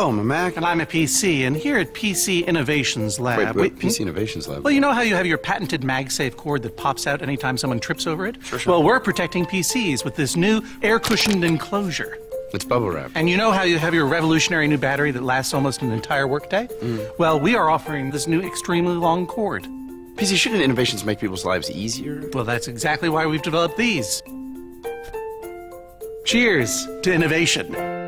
Hello, I'm a Mac. And I'm a PC, and here at PC Innovations Lab. Wait, wait, we- PC Innovations Lab. Well, you know how you have your patented MagSafe cord that pops out anytime someone trips over it? Sure, sure. Well, we're protecting PCs with this new air cushioned enclosure. It's bubble wrap. And you know how you have your revolutionary new battery that lasts almost an entire workday? Mm. Well, we are offering this new extremely long cord. PC, shouldn't innovations make people's lives easier? Well, that's exactly why we've developed these. Cheers to innovation.